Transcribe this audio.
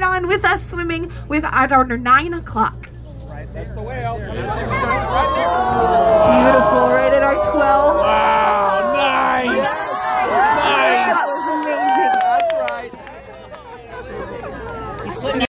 right on with us swimming with at our nine o'clock. Right, that's the whale. Right Beautiful, right at our 12. Wow, nice. Yes. Nice. That was amazing. That's right.